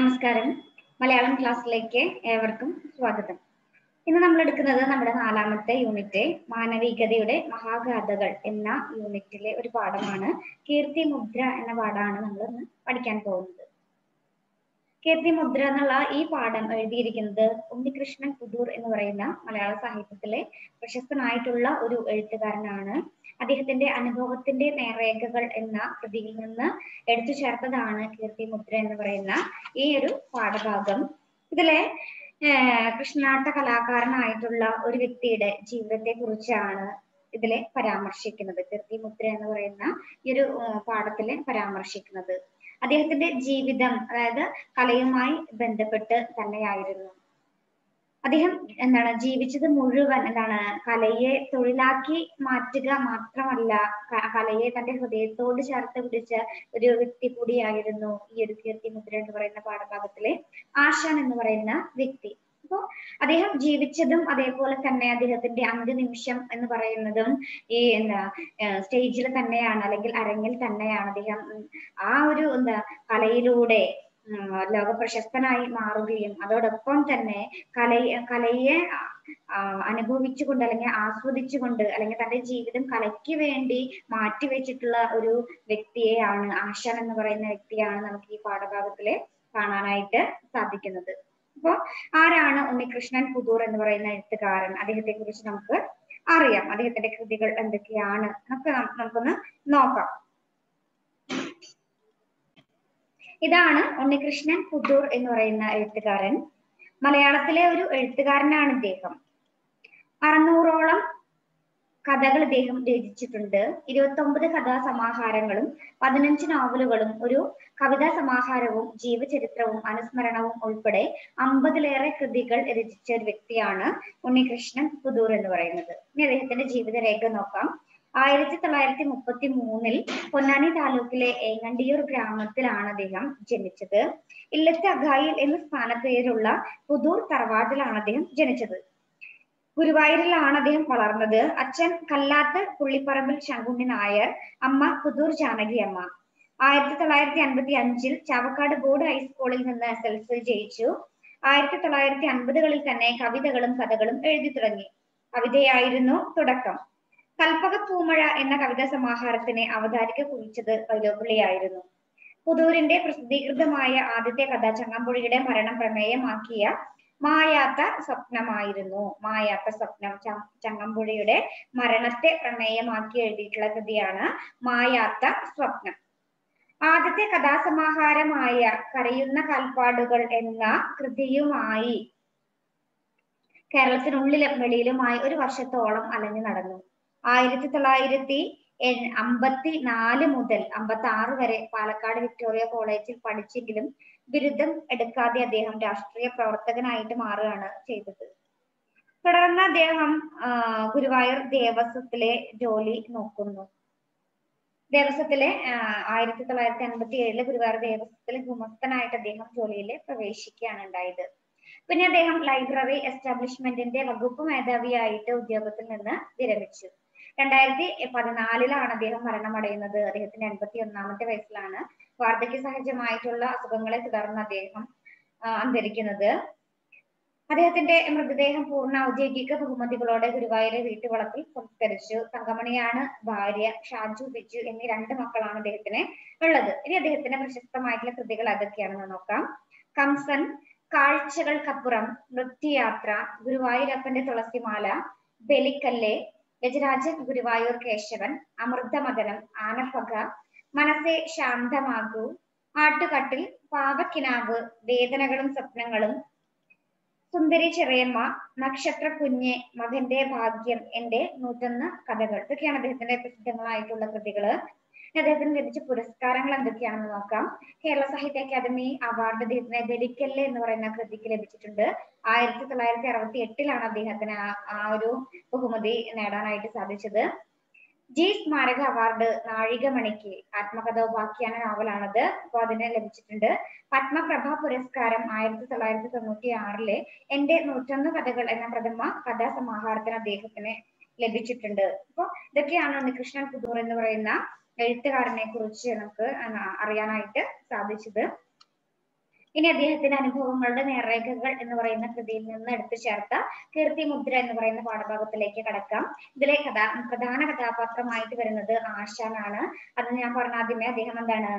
നമസ്കാരം. മലയാളം ക്ലാസ്സിലേക്ക് ഏവർക്കും സ്വാഗതം. ഇന്ന് നമ്മൾ എടുക്കുന്നത് നമ്മുടെ നാലാമത്തെ യൂണിറ്റ് മാനവികതയുടെ മഹാഗാഥകൾ എന്ന യൂണിറ്റിലെ ഒരു പാഠമാണ്. കീർത്തി മുദ്ര എന്ന പാഠമാണ് നമ്മൾ ഇന്ന് പഠിക്കാൻ പോകുന്നത്. കീർത്തി മുദ്ര എന്നുള്ള ഈ പാഠം എഴുതിയിരിക്കുന്നത് ഉണ്ണികൃഷ്ണൻ പുതൂർ എന്ന് പറയുന്ന മലയാള സാഹിത്യത്തിലെ പ്രശസ്തനായിട്ടുള്ള ഒരു എഴുത്തുകാരനാണ്. അദ്ദേഹത്തിന്റെ അനുഭവത്തിന്റെ നേർരേഖകൾ എന്ന കൃതിയിൽ നിന്ന് എടുത്തു ചേർത്തതാണ് കീർത്തിമുദ്ര എന്ന് പറയുന്ന ഈ ഒരു പാഠഭാഗം. ഇതിലെ കൃഷ്ണാട്ട കലാകാരനായിട്ടുള്ള ഒരു വ്യക്തിയുടെ ജീവിതത്തെ കുറിച്ചാണ് ഇതിലെ പരാമർശിക്കുന്നത്. കീർത്തിമുദ്ര എന്ന് പറയുന്ന ഈ ഒരു പാഠത്തിലെ പരാമർശിക്കുന്നത്. അദ്ദേഹത്തിന്റെ ജീവിതം അതായത് കലയുമായി ബന്ധപ്പെട്ട് തന്നെയായിരുന്നു. അദ്ദേഹം എന്താണ് ജീവിച്ചത് മുഴുവൻ എന്താണ് കലയെ തൊഴിലാക്കി മാറ്റുക മാത്രമല്ല കലയെ തന്റെ ഹൃദയത്തോട് ചേർത്ത് പിടിച്ച ഒരു വ്യക്തി കൂടിയായിരുന്നു ഈ ഒരു കീർത്തിമുദ്ര എന്ന് പറയുന്ന പാഠഭാഗത്തിലെ ആശാൻ എന്ന് പറയുന്ന വ്യക്തി. അപ്പോ അദ്ദേഹം ജീവിച്ചതും അതേപോലെ തന്നെ അദ്ദേഹത്തിന്റെ അന്ത്യനിമിഷം എന്ന് പറയുന്നതും ഈ എന്താ സ്റ്റേജിൽ തന്നെയാണ് അല്ലെങ്കിൽ അരങ്ങിൽ തന്നെയാണ് അദ്ദേഹം ആ ഒരു എന്താ കലയിലൂടെ ലോക പ്രശസ്തനായി മാറുകയും അതോടൊപ്പം തന്നെ കല കലയെ അനുഭവിച്ചുകൊണ്ട് അല്ലെങ്കിൽ ആസ്വദിച്ചുകൊണ്ട് അല്ലെങ്കിൽ തന്റെ ജീവിതം കലയ്ക്ക് വേണ്ടി മാറ്റിവെച്ചിട്ടുള്ള ഒരു വ്യക്തിയെയാണ് ആശാൻ എന്ന് പറയുന്ന വ്യക്തിയാണ് നമുക്ക് ഈ പാഠഭാഗത്തിൽ കാണാനായിട്ട് സാധിക്കുന്നത്. അപ്പോ ആരാണ് ഉണ്ണികൃഷ്ണൻ പുതൂർ എന്ന് പറയുന്ന എഴുത്തുകാരൻ? അദ്ദേഹത്തെ കുറിച്ച് നമുക്ക് അറിയാം. അദ്ദേഹത്തിന്റെ കൃതികൾ എന്തൊക്കെയാണ്? നമുക്ക് നമുക്കൊന്ന് നോക്കാം. ഇതാണ് ഉണ്ണികൃഷ്ണൻ പുതൂർ എന്ന് പറയുന്ന എഴുത്തുകാരൻ. മലയാളത്തിലെ ഒരു എഴുത്തുകാരനാണ് ഇദ്ദേഹം. അറുന്നൂറോളം കഥകൾ ഇദ്ദേഹം രചിച്ചിട്ടുണ്ട്. ഇരുപത്തി ഒമ്പത് കഥാസമാഹാരങ്ങളും പതിനഞ്ച് നോവലുകളും ഒരു കവിതാ സമാഹാരവും ജീവചരിത്രവും അനുസ്മരണവും ഉൾപ്പെടെ അമ്പതിലേറെ കൃതികൾ രചിച്ച ഒരു വ്യക്തിയാണ് ഉണ്ണികൃഷ്ണൻ പുതൂർ എന്ന് പറയുന്നത്. ഇനി അദ്ദേഹത്തിന്റെ ജീവിതരേഖ നോക്കാം. ആയിരത്തി തൊള്ളായിരത്തി മുപ്പത്തി മൂന്നിൽ പൊന്നാനി താലൂക്കിലെ ഏങ്ങണ്ടിയൂർ ഗ്രാമത്തിലാണ് അദ്ദേഹം ജനിച്ചത്. ഇല്ലത്തെ അഗായിൽ എന്ന സ്ഥാനപ്പേരുള്ള പുതൂർ തറവാട്ടിലാണ് അദ്ദേഹം ജനിച്ചത്. ഗുരുവായൂരിലാണ് അദ്ദേഹം വളർന്നത്. അച്ഛൻ കല്ലാത്ത് പുള്ളിപ്പറമ്പിൽ ശങ്കുണ്ണി നായർ അമ്മ പുതൂർ ജാനകി അമ്മ ആയിരത്തി തൊള്ളായിരത്തി അൻപത്തി അഞ്ചിൽ ചാവക്കാട് ബോർഡ് ഹൈസ്കൂളിൽ നിന്ന് എസ് എൽ സി ജയിച്ചു. ആയിരത്തി തൊള്ളായിരത്തി അൻപതുകളിൽ തന്നെ കവിതകളും കഥകളും എഴുതി തുടങ്ങി. കവിതയായിരുന്നു തുടക്കം. കൽപ്പക പൂമഴ എന്ന കവിതാ സമാഹാരത്തിന് അവതാരിക കുറിച്ചത് വൈലോപ്പിള്ളിയായിരുന്നു പുതൂരിന്റെ പ്രസിദ്ധീകൃതമായ ആദ്യത്തെ കഥ ചങ്ങമ്പുഴിയുടെ മരണം പ്രമേയമാക്കിയ മായാത്ത സ്വപ്നമായിരുന്നു. മായാത്ത സ്വപ്നം ചങ്ങമ്പുഴയുടെ മരണത്തെ പ്രമേയമാക്കി എഴുതിയിട്ടുള്ള കൃതിയാണ് മായാത്ത സ്വപ്നം. ആദ്യത്തെ കഥാസമാഹാരമായ കരയുന്ന കാൽപ്പാടുകൾ എന്ന കൃതിയുമായി കേരളത്തിനുള്ളിലും വെളിയിലുമായി ഒരു വർഷത്തോളം അലഞ്ഞു നടന്നു. ആയിരത്തി തൊള്ളായിരത്തി അമ്പത്തി നാല് മുതൽ അമ്പത്തി ആറ് വരെ പാലക്കാട് വിക്ടോറിയ കോളേജിൽ പഠിച്ചെങ്കിലും ബിരുദം എടുക്കാതെ അദ്ദേഹം രാഷ്ട്രീയ പ്രവർത്തകനായിട്ട് മാറുകയാണ് ചെയ്തത്. തുടർന്ന് അദ്ദേഹം ഗുരുവായൂർ ദേവസ്വത്തിലെ ജോലി നോക്കുന്നു. ദേവസ്വത്തിലെ ആയിരത്തി തൊള്ളായിരത്തി അൻപത്തി ഏഴിൽ ഗുരുവായൂർ ദേവസ്വത്തിലെ ഗുമസ്തനായിട്ട് അദ്ദേഹം ജോലിയിൽ പ്രവേശിക്കുകയാണ് ഉണ്ടായത്. പിന്നെ അദ്ദേഹം ലൈബ്രറി എസ്റ്റാബ്ലിഷ്മെന്റിന്റെ വകുപ്പ് മേധാവിയായിട്ട് ഉദ്യോഗത്തിൽ നിന്ന് വിരമിച്ചു. രണ്ടായിരത്തി പതിനാലിലാണ് അദ്ദേഹം മരണമടയുന്നത്. അദ്ദേഹത്തിന്റെ എൺപത്തി ഒന്നാമത്തെ വയസ്സിലാണ് വാർദ്ധക്യ സഹജമായിട്ടുള്ള അസുഖങ്ങളെ തുടർന്ന് അദ്ദേഹം അന്തരിക്കുന്നത്. അദ്ദേഹത്തിന്റെ മൃതദേഹം പൂർണ ഔദ്യോഗിക ബഹുമതികളോടെ ഗുരുവായൂരെ വീട്ടുവളപ്പിൽ സംസ്കരിച്ചു. തങ്കമണിയാണ് ഭാര്യ ഷാജു ബിജു എന്നീ രണ്ട് മക്കളാണ് അദ്ദേഹത്തിന് ഉള്ളത്. ഇനി അദ്ദേഹത്തിന്റെ പ്രശസ്തമായിട്ടുള്ള കൃതികൾ അതൊക്കെയാണെന്ന് നോക്കാം. കംസൻ കാഴ്ചകൾക്കപ്പുറം നൃത്യയാത്ര ഗുരുവായൂരപ്പന്റെ തുളസിമാല ബലിക്കല്ല് ഗജരാജൻ ഗുരുവായൂർ കേശവൻ അമൃതമദനം ആനപ്പക മനസ്സെ ശാന്തമാകൂ ആട്ടുകട്ടിൽ പാവക്കിനാവ് വേദനകളും സ്വപ്നങ്ങളും സുന്ദരി ചെറിയമ്മ നക്ഷത്ര കുഞ്ഞ് മകന്റെ ഭാഗ്യം എന്റെ നൂറ്റൊന്ന് കഥകൾ. ഇതൊക്കെയാണ് അദ്ദേഹത്തിന്റെ പ്രസിദ്ധങ്ങളായിട്ടുള്ള കൃതികൾ. അദ്ദേഹത്തിന് ലഭിച്ച പുരസ്കാരങ്ങൾ എന്തൊക്കെയാണെന്ന് നോക്കാം. കേരള സാഹിത്യ അക്കാദമി അവാർഡ് അദ്ദേഹത്തിന് ബലിക്കല്ല് എന്ന് പറയുന്ന കൃതിക്ക് ലഭിച്ചിട്ടുണ്ട്. ആയിരത്തി തൊള്ളായിരത്തി അറുപത്തി എട്ടിലാണ് അദ്ദേഹത്തിന് ആ ഒരു ബഹുമതി നേടാനായിട്ട് സാധിച്ചത്. ജി സ്മാരക അവാർഡ് നാഴികമണിക്ക് ആത്മകഥ ഉപാഖ്യാന നോവലാണത് അപ്പൊ അതിന് ലഭിച്ചിട്ടുണ്ട്. പത്മപ്രഭ പുരസ്കാരം ആയിരത്തി തൊള്ളായിരത്തി തൊണ്ണൂറ്റി ആറിലെ എന്റെ നൂറ്റൊന്ന് കഥകൾ എന്ന പ്രഥമ കഥാസമാഹാരത്തിന് അദ്ദേഹത്തിന് ലഭിച്ചിട്ടുണ്ട്. അപ്പൊ ഇതൊക്കെയാണ് ഉണ്ണികൃഷ്ണൻ പുതൂർ എന്ന് പറയുന്ന എഴുത്തുകാരനെ കുറിച്ച് നമുക്ക് അറിയാനായിട്ട് സാധിച്ചത്. ഇനി അദ്ദേഹത്തിന്റെ അനുഭവങ്ങളുടെ നേർരേഖകൾ എന്ന് പറയുന്ന കൃതിയിൽ നിന്ന് എടുത്തു ചേർത്ത കീർത്തി മുദ്ര എന്ന് പറയുന്ന പാഠഭാഗത്തിലേക്ക് കടക്കാം. ഇതിലെ കഥാ പ്രധാന കഥാപാത്രമായിട്ട് വരുന്നത് ആശാനാണ് അത് ഞാൻ പറഞ്ഞ ആദ്യമേ അദ്ദേഹം എന്താണ്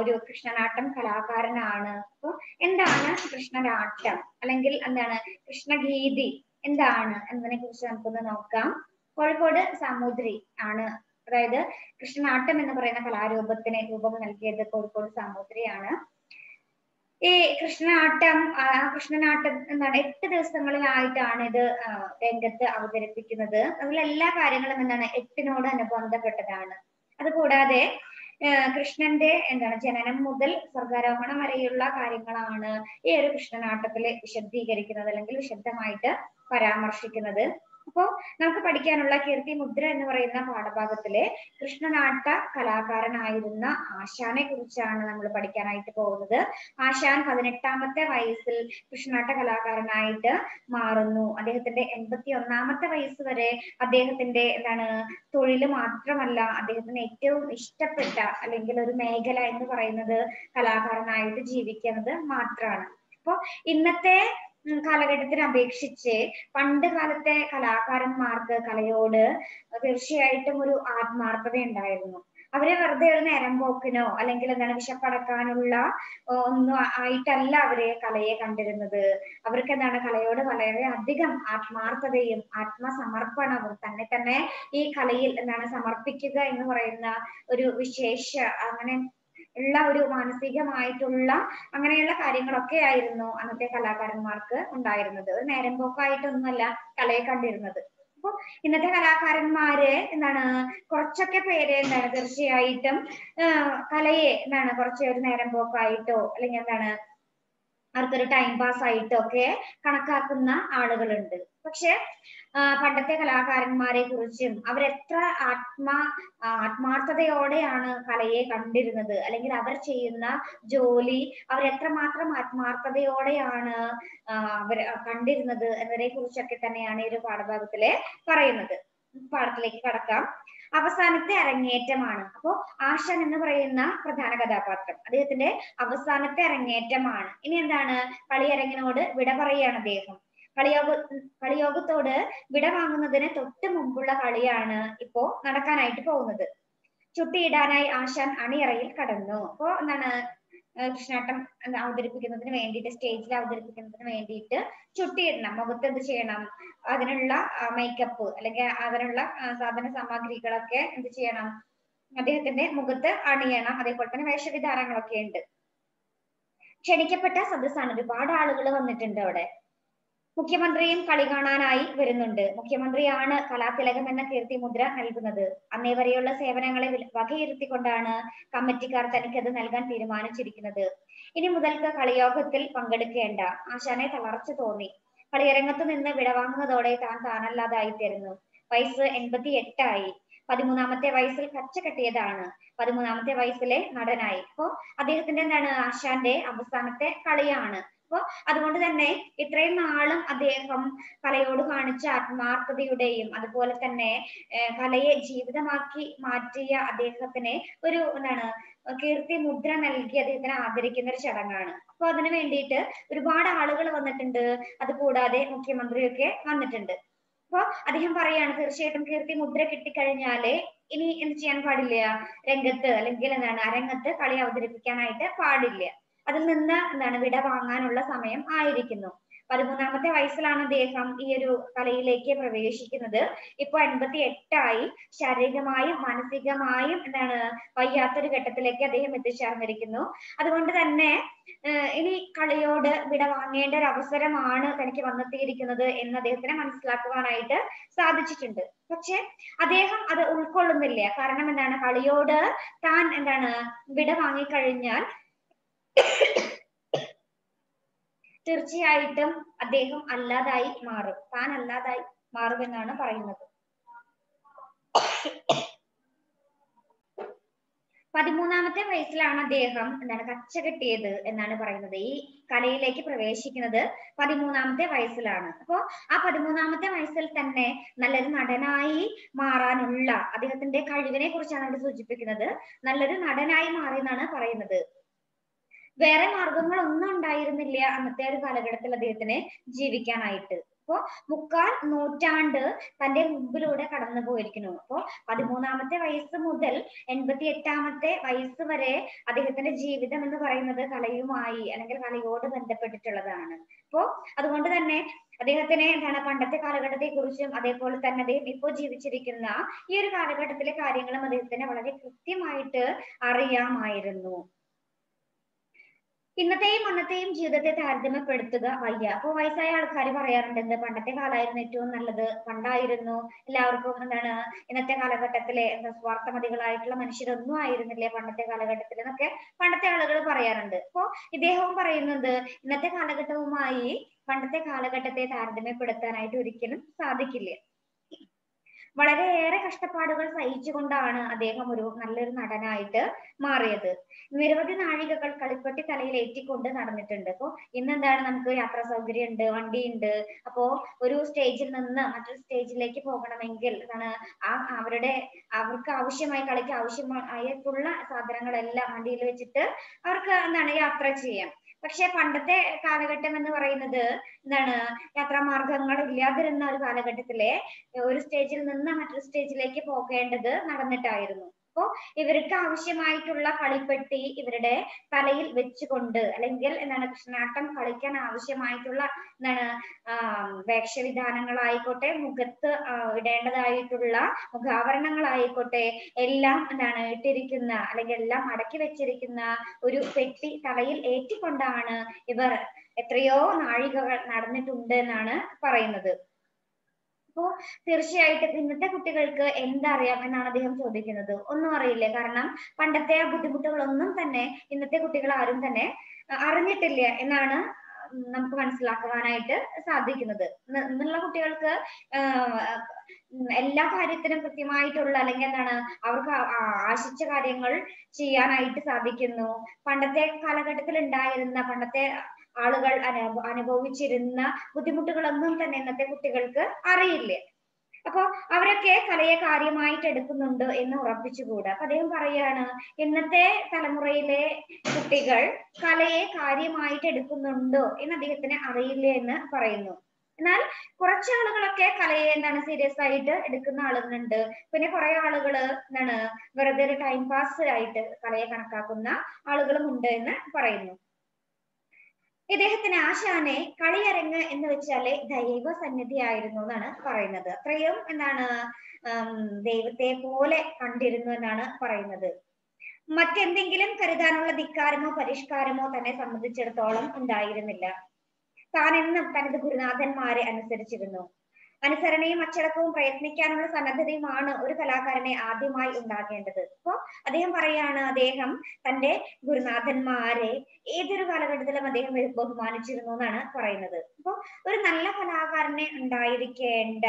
ഒരു കൃഷ്ണനാട്ടം കലാകാരനാണ്. അപ്പൊ എന്താണ് കൃഷ്ണനാട്ടം? അല്ലെങ്കിൽ എന്താണ് കൃഷ്ണഗീതി? എന്താണ് എന്നതിനെ കുറിച്ച് നമുക്കൊന്ന് നോക്കാം. കോഴിക്കോട് സാമൂതിരി ആണ് അതായത് കൃഷ്ണനാട്ടം എന്ന് പറയുന്ന കലാരൂപത്തിന് രൂപം നൽകിയത് കോഴിക്കോട് സാമൂതിരിയാണ്. ഈ കൃഷ്ണനാട്ടം ആ കൃഷ്ണനാട്ടം എന്താണ് എട്ട് ദിവസങ്ങളിലായിട്ടാണ് ഇത് രംഗത്ത് അവതരിപ്പിക്കുന്നത്. അതിൽ എല്ലാ കാര്യങ്ങളും എന്താണ് എട്ടിനോട് അനുബന്ധപ്പെട്ടതാണ്. അതുകൂടാതെ കൃഷ്ണന്റെ എന്താണ് ജനനം മുതൽ സ്വർഗാരോഹണം വരെയുള്ള കാര്യങ്ങളാണ് ഈ ഒരു കൃഷ്ണനാട്ടത്തിൽ വിശദീകരിക്കുന്നത് അല്ലെങ്കിൽ വിശദമായിട്ട് പരാമർശിക്കുന്നത്. അപ്പോ നമുക്ക് പഠിക്കാനുള്ള കീർത്തി മുദ്ര എന്ന് പറയുന്ന പാഠഭാഗത്തിലെ കൃഷ്ണനാട്ട കലാകാരനായിരുന്ന ആശാനെ കുറിച്ചാണ് നമ്മൾ പഠിക്കാനായിട്ട് പോകുന്നത്. ആശാൻ പതിനെട്ടാമത്തെ വയസ്സിൽ കൃഷ്ണനാട്ട കലാകാരനായിട്ട് മാറുന്നു. അദ്ദേഹത്തിന്റെ എൺപത്തി ഒന്നാമത്തെ വയസ്സ് വരെ അദ്ദേഹത്തിന്റെ എന്താണ് തൊഴിൽ മാത്രമല്ല അദ്ദേഹത്തിന് ഏറ്റവും ഇഷ്ടപ്പെട്ട അല്ലെങ്കിൽ ഒരു മേഖല എന്ന് പറയുന്നത് കലാകാരനായിട്ട് ജീവിക്കുന്നത് മാത്രമാണ്. അപ്പോൾ ഇന്നത്തെ കാലഘട്ടത്തിനെ അപേക്ഷിച്ച് പണ്ട് കാലത്തെ കലാകാരന്മാർക്ക് കലയോട് തീർച്ചയായിട്ടും ഒരു ആത്മാർത്ഥത ഉണ്ടായിരുന്നു. അവരെ വെറുതെ ഒരു നേരം പോക്കിനോ അല്ലെങ്കിൽ എന്താണ് വിശപ്പടക്കാനുള്ള ഒന്നും ആയിട്ടല്ല അവരെ കലയെ കണ്ടിരുന്നത്. അവർക്ക് എന്താണ് കലയോട് വളരെ അധികം ആത്മാർത്ഥതയും ആത്മസമർപ്പണവും തന്നെ തന്നെ ഈ കലയിൽ എന്താണ് സമർപ്പിക്കുക എന്ന് പറയുന്ന ഒരു വിശേഷ അങ്ങനെ ഉള്ള ഒരു മാനസികമായിട്ടുള്ള അങ്ങനെയുള്ള കാര്യങ്ങളൊക്കെ ആയിരുന്നു അന്നത്തെ കലാകാരന്മാർക്ക് ഉണ്ടായിരുന്നത്. ഒരു നേരം പോക്കായിട്ടൊന്നുമല്ല കലയെ കണ്ടിരുന്നത്. അപ്പൊ ഇന്നത്തെ കലാകാരന്മാര് എന്താണ് കുറച്ചൊക്കെ പേര് എന്താണ് തീർച്ചയായിട്ടും കലയെ എന്താണ് കുറച്ച് ഒരു നേരം പോക്കായിട്ടോ അല്ലെങ്കിൽ എന്താണ് അവർക്കൊരു ടൈം പാസ് ആയിട്ടൊക്കെ കണക്കാക്കുന്ന ആളുകളുണ്ട്. പക്ഷെ പണ്ടത്തെ കലാകാരന്മാരെ കുറിച്ചും അവരെത്ര ആത്മാ ആത്മാർത്ഥതയോടെയാണ് കലയെ കണ്ടിരുന്നത്. അല്ലെങ്കിൽ അവർ ചെയ്യുന്ന ജോലി അവരെത്രമാത്രം ആത്മാർത്ഥതയോടെയാണ് അവർ കണ്ടിരുന്നത് എന്നതിനെ കുറിച്ചൊക്കെ തന്നെയാണ് ഈ ഒരു പാഠഭാഗത്തിലെ പറയുന്നത്. പാഠത്തിലേക്ക് കടക്കാം. അവസാനത്തെ അരങ്ങേറ്റമാണ്. അപ്പോ ആശാൻ എന്ന് പറയുന്ന പ്രധാന കഥാപാത്രം. അദ്ദേഹത്തിന്റെ അവസാനത്തെ അരങ്ങേറ്റമാണ്. ഇനി എന്താണ്? കളിയരങ്ങിനോട് വിട പറയുകയാണ് അദ്ദേഹം. കളിയോഗ കളിയോഗത്തോട് വിട വാങ്ങുന്നതിന് തൊട്ട് മുമ്പുള്ള കളിയാണ് ഇപ്പോ നടക്കാനായിട്ട് പോകുന്നത്. ചുട്ടിയിടാനായി ആശാൻ അണിയറയിൽ കടന്നു. അപ്പോ എന്താണ്? കൃഷ്ണാട്ടം അവതരിപ്പിക്കുന്നതിന് വേണ്ടിയിട്ട് സ്റ്റേജിൽ അവതരിപ്പിക്കുന്നതിന് വേണ്ടിയിട്ട് ചുട്ടിയിടണം മുഖത്ത് എന്ത് ചെയ്യണം അതിനുള്ള മേക്കപ്പ് അല്ലെങ്കിൽ അതിനുള്ള സാധന സാമഗ്രികളൊക്കെ എന്ത് ചെയ്യണം അദ്ദേഹത്തിന്റെ മുഖത്ത് അണിയണം. അതേപോലെ തന്നെ വേഷവിധാനങ്ങളൊക്കെ ഉണ്ട്. ക്ഷണിക്കപ്പെട്ട സദസ്സാണ്. ഒരുപാട് ആളുകൾ വന്നിട്ടുണ്ട് അവിടെ. മുഖ്യമന്ത്രിയും കളി കാണാനായി വരുന്നുണ്ട്. മുഖ്യമന്ത്രിയാണ് കലാതിലകം എന്ന കീർത്തി മുദ്ര നൽകുന്നത്. അന്നേ വരെയുള്ള സേവനങ്ങളെ വകയിരുത്തിക്കൊണ്ടാണ് കമ്മിറ്റിക്കാർ തനിക്കത് നൽകാൻ തീരുമാനിച്ചിരിക്കുന്നത്. ഇനി മുതൽക്ക് കളിയോഗത്തിൽ പങ്കെടുക്കേണ്ട. ആശാനെ തളർച്ച തോന്നി. കളിയരങ്ങത്ത് നിന്ന് വിടവാങ്ങുന്നതോടെ താൻ താനല്ലാതായി തീർന്നു. വയസ്സ് എൺപത്തി എട്ടായി പതിമൂന്നാമത്തെ വയസ്സിൽ കച്ച കെട്ടിയതാണ്. പതിമൂന്നാമത്തെ വയസ്സിലെ നടനായി. അപ്പോ അദ്ദേഹത്തിന്റെ എന്താണ്? ആശാന്റെ അവസാനത്തെ കളിയാണ്. അപ്പൊ അതുകൊണ്ട് തന്നെ ഇത്രയും നാളും അദ്ദേഹം കലയോട് കാണിച്ച ആത്മാർത്ഥതയുടെയും അതുപോലെ തന്നെ കലയെ ജീവിതമാക്കി മാറ്റിയ അദ്ദേഹത്തിന് ഒരു എന്താണ് കീർത്തി മുദ്ര നൽകി അദ്ദേഹത്തിനെ ആദരിക്കുന്ന ഒരു ചടങ്ങാണ്. അപ്പൊ അതിനു വേണ്ടിയിട്ട് ഒരുപാട് ആളുകൾ വന്നിട്ടുണ്ട്. അതുകൂടാതെ മുഖ്യമന്ത്രിയൊക്കെ വന്നിട്ടുണ്ട്. അപ്പൊ അദ്ദേഹം പറയാണ് തീർച്ചയായിട്ടും കീർത്തി മുദ്ര കിട്ടിക്കഴിഞ്ഞാൽ ഇനി എന്ത് ചെയ്യാൻ പാടില്ല? രംഗത്ത് അല്ലെങ്കിൽ എന്താണ് അരങ്ങത്ത് കളി അവതരിപ്പിക്കാനായിട്ട് പാടില്ല. അതിൽ നിന്ന് എന്താണ് വിട വാങ്ങാനുള്ള സമയം ആയിരിക്കുന്നു. പതിമൂന്നാമത്തെ വയസ്സിലാണ് അദ്ദേഹം ഈ ഒരു കലയിലേക്ക് പ്രവേശിക്കുന്നത്. ഇപ്പൊ എൺപത്തി എട്ടായി ശാരീരികമായും മാനസികമായും എന്താണ് വയ്യാത്തൊരു ഘട്ടത്തിലേക്ക് അദ്ദേഹം എത്തിച്ചേർന്നിരിക്കുന്നു. അതുകൊണ്ട് തന്നെ ഇനി കളിയോട് വിട വാങ്ങേണ്ട ഒരു അവസരമാണ് തനിക്ക് വന്നെത്തിയിരിക്കുന്നത് എന്ന് അദ്ദേഹത്തിന് മനസ്സിലാക്കുവാനായിട്ട് സാധിച്ചിട്ടുണ്ട്. പക്ഷെ അദ്ദേഹം അത് ഉൾക്കൊള്ളുന്നില്ല. കാരണം എന്താണ്? കളിയോട് താൻ എന്താണ് വിട വാങ്ങിക്കഴിഞ്ഞാൽ തീർച്ചയായിട്ടും അദ്ദേഹം അല്ലാതായി മാറും. താൻ അല്ലാതായി മാറുമെന്നാണ് പറയുന്നത്. പതിമൂന്നാമത്തെ വയസ്സിലാണ് അദ്ദേഹം എന്താണ് കച്ച കെട്ടിയത് എന്നാണ് പറയുന്നത്. ഈ കലയിലേക്ക് പ്രവേശിക്കുന്നത് പതിമൂന്നാമത്തെ വയസ്സിലാണ്. അപ്പോ ആ പതിമൂന്നാമത്തെ വയസ്സിൽ തന്നെ നല്ലൊരു നടനായി മാറാനുള്ള അദ്ദേഹത്തിന്റെ കഴിവിനെ കുറിച്ചാണ് അവിടെ സൂചിപ്പിക്കുന്നത്. നല്ലൊരു നടനായി മാറി എന്നാണ് പറയുന്നത്. വേറെ മാർഗങ്ങളൊന്നും ഉണ്ടായിരുന്നില്ല അന്നത്തെ ഒരു കാലഘട്ടത്തിൽ അദ്ദേഹത്തിന് ജീവിക്കാനായിട്ട്. അപ്പോ മുക്കാൽ നൂറ്റാണ്ട് തന്റെ മുമ്പിലൂടെ കടന്നു പോയിരിക്കുന്നു. അപ്പോ പതിമൂന്നാമത്തെ വയസ്സ് മുതൽ എൺപത്തി എട്ടാമത്തെ വയസ്സ് വരെ അദ്ദേഹത്തിന്റെ ജീവിതം എന്ന് പറയുന്നത് കലയുമായി അല്ലെങ്കിൽ കലയോട് ബന്ധപ്പെട്ടിട്ടുള്ളതാണ്. അപ്പോ അതുകൊണ്ട് തന്നെ അദ്ദേഹത്തിന് എന്താണ് പണ്ടത്തെ കാലഘട്ടത്തെ കുറിച്ചും അതേപോലെ തന്നെ അദ്ദേഹം ഇപ്പോൾ ജീവിച്ചിരിക്കുന്ന ഈ ഒരു കാലഘട്ടത്തിലെ കാര്യങ്ങളും അദ്ദേഹത്തിന് വളരെ കൃത്യമായിട്ട് അറിയാമായിരുന്നു. ഇന്നത്തെയും അന്നത്തെയും ജീവിതത്തെ താരതമ്യപ്പെടുത്തുക വയ്യ. അപ്പൊ വയസ്സായ ആൾക്കാർ പറയാറുണ്ട് എന്ത് പണ്ടത്തെ കാലമായിരുന്നു ഏറ്റവും നല്ലത്? പണ്ടായിരുന്നു. എല്ലാവർക്കും എന്താണ് ഇന്നത്തെ കാലഘട്ടത്തിലെ എന്താ സ്വാർത്ഥമതികളായിട്ടുള്ള മനുഷ്യരൊന്നും ആയിരുന്നില്ലേ പണ്ടത്തെ കാലഘട്ടത്തിൽ എന്നൊക്കെ പണ്ടത്തെ ആളുകൾ പറയാറുണ്ട്. അപ്പോ ഇദ്ദേഹവും പറയുന്നത് ഇന്നത്തെ കാലഘട്ടവുമായി പണ്ടത്തെ കാലഘട്ടത്തെ താരതമ്യപ്പെടുത്താനായിട്ട് ഒരിക്കലും സാധിക്കില്ല. വളരെയേറെ കഷ്ടപ്പാടുകൾ സഹിച്ചുകൊണ്ടാണ് അദ്ദേഹം ഒരു നല്ലൊരു നടനായിട്ട് മാറിയത്. നിരവധി നാഴികകൾ കളിപ്പട്ടി തലയിൽ ഏറ്റിക്കൊണ്ട് നടന്നിട്ടുണ്ട്. അപ്പോ ഇന്നെന്താണ് നമുക്ക് യാത്രാ സൗകര്യം ഉണ്ട് വണ്ടി ഉണ്ട് അപ്പോ ഒരു സ്റ്റേജിൽ നിന്ന് മറ്റൊരു സ്റ്റേജിലേക്ക് പോകണമെങ്കിൽ എന്താണ് ആ അവരുടെ അവർക്ക് ആവശ്യമായി കളിക്ക് ആവശ്യമായിട്ടുള്ള സാധനങ്ങളെല്ലാം വണ്ടിയിൽ വെച്ചിട്ട് അവർക്ക് എന്താണ് യാത്ര ചെയ്യാം. പക്ഷെ പണ്ടത്തെ കാലഘട്ടം എന്ന് പറയുന്നത് എന്താണ്? യാത്രാമാർഗങ്ങൾ ഇല്ലാതിരുന്ന ഒരു കാലഘട്ടത്തിലെ ഒരു സ്റ്റേജിൽ നിന്ന് മറ്റൊരു സ്റ്റേജിലേക്ക് പോകേണ്ടത് നടന്നിട്ടായിരുന്നു. അപ്പോ ഇവർക്ക് ആവശ്യമായിട്ടുള്ള കളിപ്പെട്ടി ഇവരുടെ തലയിൽ വെച്ചുകൊണ്ട് അല്ലെങ്കിൽ എന്താണ് കൃഷ്ണനാട്ടം കളിക്കാൻ ആവശ്യമായിട്ടുള്ള എന്താണ് വേഷവിധാനങ്ങളായിക്കോട്ടെ മുഖത്ത് ഇടേണ്ടതായിട്ടുള്ള മുഖാവരണങ്ങളായിക്കോട്ടെ എല്ലാം എന്താണ് ഇട്ടിരിക്കുന്ന അല്ലെങ്കിൽ എല്ലാം അടക്കി വെച്ചിരിക്കുന്ന ഒരു പെട്ടി തലയിൽ ഏറ്റിക്കൊണ്ടാണ് ഇവർ എത്രയോ നാഴികകൾ നടന്നിട്ടുണ്ട് എന്നാണ് പറയുന്നത്. അപ്പോ തീർച്ചയായിട്ടും ഇന്നത്തെ കുട്ടികൾക്ക് എന്തറിയാം എന്നാണ് അദ്ദേഹം ചോദിക്കുന്നത്. ഒന്നും അറിയില്ല? കാരണം പണ്ടത്തെ ആ ബുദ്ധിമുട്ടുകളൊന്നും തന്നെ ഇന്നത്തെ കുട്ടികൾ ആരും തന്നെ അറിഞ്ഞിട്ടില്ല എന്നാണ് നമുക്ക് മനസ്സിലാക്കുവാനായിട്ട് സാധിക്കുന്നത്. ഇന്നുള്ള കുട്ടികൾക്ക് എല്ലാ കാര്യത്തിനും കൃത്യമായിട്ടുള്ള അല്ലെങ്കിൽ എന്താണ് അവർക്ക് ആശിച്ച കാര്യങ്ങൾ ചെയ്യാനായിട്ട് സാധിക്കുന്നു. പണ്ടത്തെ കാലഘട്ടത്തിൽ ഉണ്ടായിരുന്ന പണ്ടത്തെ ആളുകൾ അനുഭ അനുഭവിച്ചിരുന്ന ബുദ്ധിമുട്ടുകളൊന്നും തന്നെ ഇന്നത്തെ കുട്ടികൾക്ക് അറിയില്ലേ? അപ്പൊ അവരൊക്കെ കലയെ കാര്യമായിട്ട് എടുക്കുന്നുണ്ട് എന്ന് ഉറപ്പിച്ചുകൂടാ. അപ്പൊ അദ്ദേഹം പറയാണ് ഇന്നത്തെ തലമുറയിലെ കുട്ടികൾ കലയെ കാര്യമായിട്ട് എടുക്കുന്നുണ്ടോ എന്ന് അദ്ദേഹത്തിന് അറിയില്ല എന്ന് പറയുന്നു. എന്നാൽ കുറച്ച് ആളുകളൊക്കെ കലയെ എന്താണ് സീരിയസ് ആയിട്ട് എടുക്കുന്ന ആളുകളുണ്ട്. പിന്നെ കുറെ ആളുകൾ എന്താണ് വെറുതെ ഒരു ടൈം പാസ് ആയിട്ട് കലയെ കണക്കാക്കുന്ന ആളുകളും ഉണ്ട് എന്ന് പറയുന്നു. ഇദ്ദേഹത്തിന് ആശാനെ കളിയരങ്ങ് എന്ന് വെച്ചാൽ ദൈവ സന്നിധിയായിരുന്നു എന്നാണ് പറയുന്നത്. അത്രയും എന്താണ് ദൈവത്തെ പോലെ കണ്ടിരുന്നു എന്നാണ് പറയുന്നത്. മറ്റെന്തെങ്കിലും കരുതാനുള്ള ധിക്കാരമോ പരിഷ്കാരമോ തന്നെ സംബന്ധിച്ചിടത്തോളം ഉണ്ടായിരുന്നില്ല. താൻ എന്നും തനത് ഗുരുനാഥന്മാരെ അനുസരിച്ചിരുന്നു. അനുസരണയും അച്ചടക്കവും പ്രയത്നിക്കാനുള്ള സന്നദ്ധതയുമാണ് ഒരു കലാകാരനെ ആദ്യമായി ഉണ്ടാകേണ്ടത്. അപ്പോ അദ്ദേഹം പറയാണ് അദ്ദേഹം തന്റെ ഗുരുനാഥന്മാരെ ഏതൊരു കാലഘട്ടത്തിലും അദ്ദേഹം ബഹുമാനിച്ചിരുന്നു എന്നാണ് പറയുന്നത്. അപ്പൊ ഒരു നല്ല കലാകാരനെ ഉണ്ടായിരിക്കേണ്ട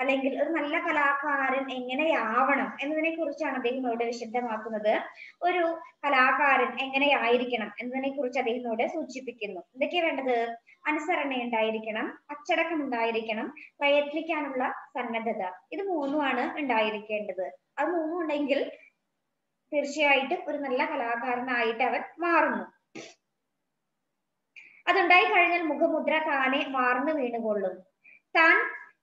അല്ലെങ്കിൽ ഒരു നല്ല കലാകാരൻ എങ്ങനെയാവണം എന്നതിനെ കുറിച്ചാണ് അദ്ദേഹം ഇവിടെ വിശദമാക്കുന്നത്. ഒരു കലാകാരൻ എങ്ങനെയായിരിക്കണം എന്നതിനെ കുറിച്ച് അദ്ദേഹം ഇവിടെ സൂചിപ്പിക്കുന്നു. എന്തൊക്കെയാ വേണ്ടത്? അനുസരണ ഉണ്ടായിരിക്കണം അച്ചടക്കം ഉണ്ടായിരിക്കണം പ്രയത്നിക്കാനുള്ള സന്നദ്ധത. ഇത് മൂന്നുമാണ് ഉണ്ടായിരിക്കേണ്ടത്. അത് മൂന്നും ഉണ്ടെങ്കിൽ തീർച്ചയായിട്ടും ഒരു നല്ല കലാകാരനായിട്ട് അവൻ മാറുന്നു. അതുണ്ടായി കഴിഞ്ഞാൽ മുഖമുദ്ര താനെ വാർന്നു വീണുകൊള്ളും. താൻ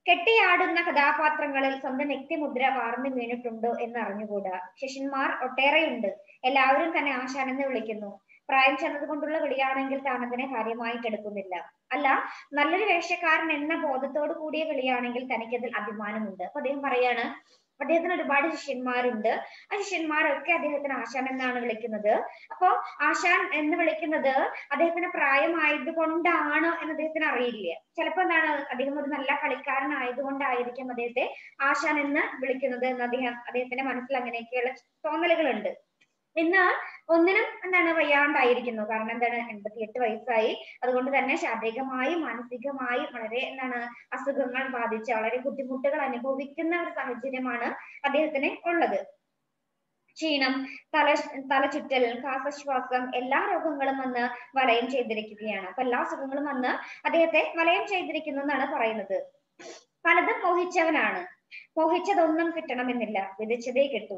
കെട്ടിയാടുന്ന കഥാപാത്രങ്ങളിൽ സ്വന്തം വ്യക്തിമുദ്ര വാർന്നു വീണിട്ടുണ്ടോ എന്ന് അറിഞ്ഞുകൂടാ ശിഷ്യന്മാർ ഒട്ടേറെയുണ്ട്. എല്ലാവരും തന്നെ ആശാനെന്ന് വിളിക്കുന്നു. പ്രായം ചെന്നത് കൊണ്ടുള്ള വിളിയാണെങ്കിൽ താൻ അതിനെ കാര്യമായിട്ട് എടുക്കുന്നില്ല അല്ല നല്ലൊരു വേഷക്കാരൻ എന്ന ബോധത്തോട് കൂടിയ വിളിയാണെങ്കിൽ തനിക്കതിൽ അഭിമാനമുണ്ട്. അപ്പൊ അദ്ദേഹം പറയാണ് അദ്ദേഹത്തിന് ഒരുപാട് ശിഷ്യന്മാരുണ്ട്. ആ ശിഷ്യന്മാരൊക്കെ അദ്ദേഹത്തിന് ആശാൻ എന്നാണ് വിളിക്കുന്നത്. അപ്പോ ആശാൻ എന്ന് വിളിക്കുന്നത് അദ്ദേഹത്തിന് പ്രായമായത് കൊണ്ടാണ് എന്ന് അദ്ദേഹത്തിന് അറിയില്ല? ചിലപ്പോ എന്താണ് അദ്ദേഹം ഒരു നല്ല കളിക്കാരൻ ആയതുകൊണ്ടായിരിക്കും അദ്ദേഹത്തെ ആശാൻ എന്ന് വിളിക്കുന്നത് എന്ന് അദ്ദേഹം അദ്ദേഹത്തിന്റെ മനസ്സിൽ അങ്ങനെയൊക്കെയുള്ള തോന്നലുകളുണ്ട്. ഇന്ന് ഒന്നിനും എന്താണ് വയ്യാണ്ടായിരിക്കുന്നു. കാരണം എന്താണ്? എൺപത്തിയെട്ട് വയസ്സായി. അതുകൊണ്ട് തന്നെ ശാരീരികമായി മാനസികമായി വളരെ എന്താണ് അസുഖങ്ങൾ ബാധിച്ച വളരെ ബുദ്ധിമുട്ടുകൾ അനുഭവിക്കുന്ന ഒരു സാഹചര്യമാണ് അദ്ദേഹത്തിന് ഉള്ളത്. ക്ഷീണം തല തലചുറ്റൽ കാസശ്വാസം എല്ലാ രോഗങ്ങളും വന്ന് വലയം ചെയ്തിരിക്കുകയാണ്. അപ്പൊ എല്ലാ അസുഖങ്ങളും വന്ന് അദ്ദേഹത്തെ വലയം ചെയ്തിരിക്കുന്നു എന്നാണ് പറയുന്നത്. പലതും മോഹിച്ചവനാണ്. മോഹിച്ചതൊന്നും കിട്ടണമെന്നില്ല. വിധിച്ചതേ കിട്ടൂ.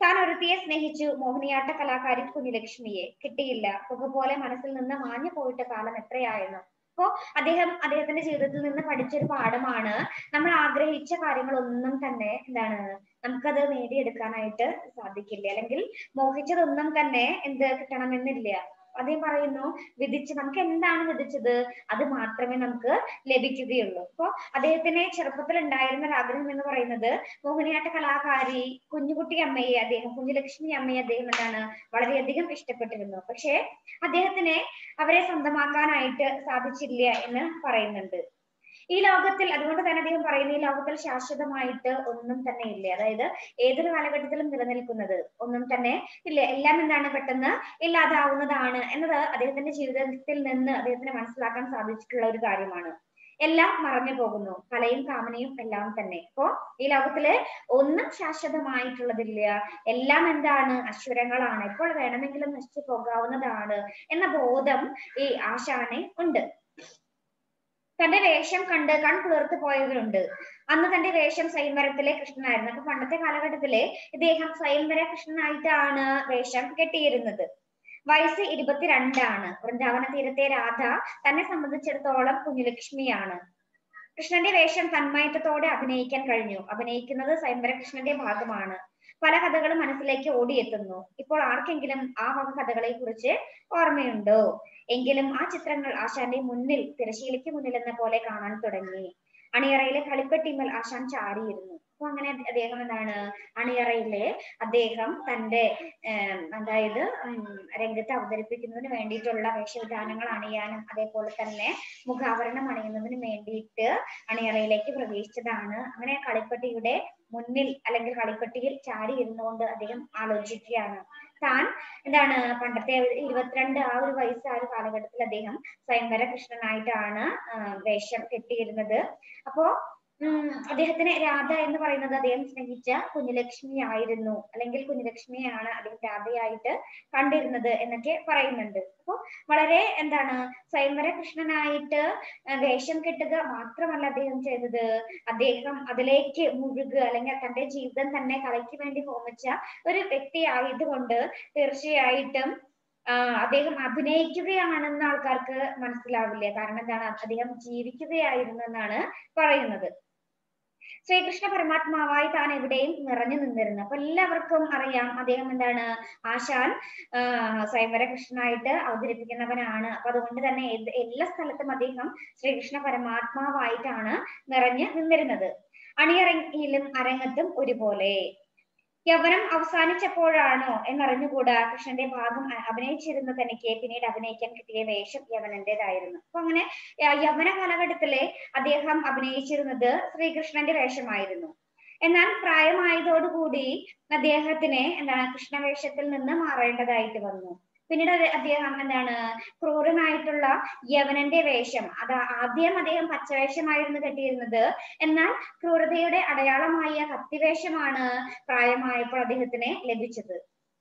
താൻ ഒരുത്തിയെ സ്നേഹിച്ചു മോഹിനിയാട്ട കലാകാരി കുഞ്ഞുലക്ഷ്മിയെ. കിട്ടിയില്ല. പുക പോലെ മനസ്സിൽ നിന്ന് മാഞ്ഞു പോയിട്ട് കാലം എത്രയായിരുന്നു അപ്പോ അദ്ദേഹം അദ്ദേഹത്തിന്റെ ജീവിതത്തിൽ നിന്ന് പഠിച്ചൊരു പാഠമാണ്. നമ്മൾ ആഗ്രഹിച്ച കാര്യങ്ങളൊന്നും തന്നെ എന്താണ് നമുക്കത് നേടിയെടുക്കാനായിട്ട് സാധിക്കില്ല. അല്ലെങ്കിൽ മോഹിച്ചതൊന്നും തന്നെ എന്ത് കിട്ടണമെന്നില്ല. അദ്ദേഹം പറയുന്നു വിധിച്ച് നമുക്ക് എന്താണ് വിധിച്ചത്? അത് മാത്രമേ നമുക്ക് ലഭിക്കുകയുള്ളൂ. അപ്പോ അദ്ദേഹത്തിന് ചെറുപ്പത്തിൽ ഉണ്ടായിരുന്ന ഒരു ആഗ്രഹം എന്ന് പറയുന്നത് മോഹിനിയാട്ട കലാകാരി കുഞ്ഞുകുട്ടി അമ്മയെ അദ്ദേഹം കുഞ്ഞുലക്ഷ്മി അമ്മയെ അദ്ദേഹം എന്താണ് വളരെയധികം ഇഷ്ടപ്പെട്ടിരുന്നു. പക്ഷേ അദ്ദേഹത്തിന് അവരെ സ്വന്തമാക്കാനായിട്ട് സാധിച്ചില്ല എന്ന് പറയുന്നുണ്ട്. ഈ ലോകത്തിൽ അതുകൊണ്ട് തന്നെ അദ്ദേഹം പറയുന്നു ഈ ലോകത്തിൽ ശാശ്വതമായിട്ട് ഒന്നും തന്നെ ഇല്ല? അതായത് ഏതൊരു കാലഘട്ടത്തിലും നിലനിൽക്കുന്നത് ഒന്നും തന്നെ ഇല്ല? എല്ലാം എന്താണ് പെട്ടെന്ന് ഇല്ലാതാവുന്നതാണ് എന്നത് അദ്ദേഹത്തിന്റെ ജീവിതത്തിൽ നിന്ന് അദ്ദേഹത്തിന് മനസ്സിലാക്കാൻ സാധിച്ചിട്ടുള്ള ഒരു കാര്യമാണ്. എല്ലാം മറഞ്ഞു പോകുന്നു. കലയും കാമനയും എല്ലാം തന്നെ. ഇപ്പോ ഈ ലോകത്തിൽ ഒന്നും ശാശ്വതമായിട്ടുള്ളതില്ല. എല്ലാം എന്താണ്? അശ്വരങ്ങളാണ്. എപ്പോൾ വേണമെങ്കിലും നശിച്ചു പോകാവുന്നതാണ് എന്ന ബോധം ഈ ആശാന് ഉണ്ട്. തന്റെ വേഷം കണ്ട് കൺ കുളിർത്തു പോയവരുണ്ട്. അന്ന് തന്റെ വേഷം സ്വയംവരത്തിലെ കൃഷ്ണനായിരുന്നു. അപ്പൊ പണ്ടത്തെ കാലഘട്ടത്തിൽ ഇദ്ദേഹം സ്വയംവര കൃഷ്ണനായിട്ടാണ് വേഷം കെട്ടിയിരുന്നത്. വയസ്സ് ഇരുപത്തിരണ്ടാണ്. വൃന്ദാവന തീരത്തെ രാധ തന്നെ സംബന്ധിച്ചിടത്തോളം കുഞ്ഞുലക്ഷ്മിയാണ്. കൃഷ്ണന്റെ വേഷം തന്മയത്വത്തോടെ അഭിനയിക്കാൻ കഴിഞ്ഞു. അഭിനയിക്കുന്നത് സ്വയംവര കൃഷ്ണന്റെ ഭാഗമാണ്. പല കഥകളും മനസ്സിലേക്ക് ഓടിയെത്തുന്നു. ഇപ്പോൾ ആർക്കെങ്കിലും ആ വക കഥകളെ കുറിച്ച് ഓർമ്മയുണ്ടോ? എങ്കിലും ആ ചിത്രങ്ങൾ ആശാന്റെ മുന്നിൽ തിരശീലയ്ക്ക് മുന്നിൽ എന്ന പോലെ കാണാൻ തുടങ്ങി. അണിയറയിലെ കളിപ്പെട്ടിമൽ ആശാൻ ചാരിയിരുന്നു അപ്പൊ അങ്ങനെ അദ്ദേഹം എന്താണ്? അണിയറയിലെ അദ്ദേഹം തന്റെ അതായത് രംഗത്ത് അവതരിപ്പിക്കുന്നതിന് വേണ്ടിയിട്ടുള്ള വേഷവിധാനങ്ങൾ അണിയാനും അതേപോലെ തന്നെ മുഖാവരണം അണിയുന്നതിന് വേണ്ടിയിട്ട് അണിയറയിലേക്ക് പ്രവേശിച്ചതാണ്. അങ്ങനെ കളിപ്പെട്ടിയുടെ മുന്നിൽ അല്ലെങ്കിൽ കളിപ്പെട്ടിയിൽ ചാരി ഇരുന്നുകൊണ്ട് അദ്ദേഹം ആലോചിക്കുകയാണ്. താൻ എന്താണ് പണ്ടത്തെ ഇരുപത്തിരണ്ട് ആ ഒരു വയസ്സ് ആ ഒരു കാലഘട്ടത്തിൽ അദ്ദേഹം സ്വയംവര കൃഷ്ണനായിട്ടാണ് വേഷം കെട്ടിയിരുന്നത്. അപ്പോ ഉം അദ്ദേഹത്തിന് രാധ എന്ന് പറയുന്നത് അദ്ദേഹം സ്നേഹിച്ച കുഞ്ഞുലക്ഷ്മി ആയിരുന്നു. അല്ലെങ്കിൽ കുഞ്ഞുലക്ഷ്മിയാണ് അദ്ദേഹം രാധയായിട്ട് കണ്ടിരുന്നത് എന്നൊക്കെ പറയുന്നുണ്ട്. അപ്പൊ വളരെ എന്താണ് സ്വയംവര കൃഷ്ണനായിട്ട് വേഷം കെട്ടുക മാത്രമല്ല അദ്ദേഹം ചെയ്തത്. അദ്ദേഹം അതിലേക്ക് മുഴുകുക അല്ലെങ്കിൽ തന്റെ ജീവിതം തന്നെ കലയ്ക്ക് വേണ്ടി ഹോമിച്ച ഒരു വ്യക്തി ആയതുകൊണ്ട് തീർച്ചയായിട്ടും അദ്ദേഹം അഭിനയിക്കുകയാണെന്ന് ആൾക്കാർക്ക് മനസ്സിലാവില്ല. കാരണം എന്താണ് അദ്ദേഹം ജീവിക്കുകയായിരുന്നു എന്നാണ് പറയുന്നത്. ശ്രീകൃഷ്ണ പരമാത്മാവായി താൻ എവിടെയും നിറഞ്ഞു നിന്നിരുന്നു. അപ്പൊ എല്ലാവർക്കും അറിയാം അദ്ദേഹം എന്താണ് ആശാൻ സ്വയംവര കൃഷ്ണനായിട്ട് അവതരിപ്പിക്കുന്നവനാണ്. അപ്പൊ അതുകൊണ്ട് തന്നെ എല്ലാ സ്ഥലത്തും അദ്ദേഹം ശ്രീകൃഷ്ണ പരമാത്മാവായിട്ടാണ് നിറഞ്ഞു നിന്നിരുന്നത്. അണിയറങ്ങിലും അരങ്ങത്തും ഒരുപോലെ. യവനം അവസാനിച്ചപ്പോഴാണോ എന്നറിഞ്ഞുകൂടാ കൃഷ്ണന്റെ ഭാഗം അഭിനയിച്ചിരുന്ന തനിക്ക് പിന്നീട് അഭിനയിക്കാൻ കിട്ടിയ വേഷം യവനന്റേതായിരുന്നു. അപ്പൊ അങ്ങനെ യവന കാലഘട്ടത്തിലെ അദ്ദേഹം അഭിനയിച്ചിരുന്നത് ശ്രീകൃഷ്ണന്റെ വേഷമായിരുന്നു. എന്നാൽ പ്രായമായതോടുകൂടി അദ്ദേഹത്തിന് എന്താണ് കൃഷ്ണവേഷത്തിൽ നിന്ന് മാറേണ്ടതായിട്ട് വന്നു. പിന്നീട് അദ്ദേഹം എന്താണ്? ക്രൂരനായിട്ടുള്ള യവനന്റെ വേഷം അത് ആദ്യം അദ്ദേഹം പച്ചവേഷമായിരുന്നു കെട്ടിയിരുന്നത്. എന്നാൽ ക്രൂരതയുടെ അടയാളമായ കത്തിവേഷമാണ് പ്രായമായപ്പോൾ അദ്ദേഹത്തിന് ലഭിച്ചത്.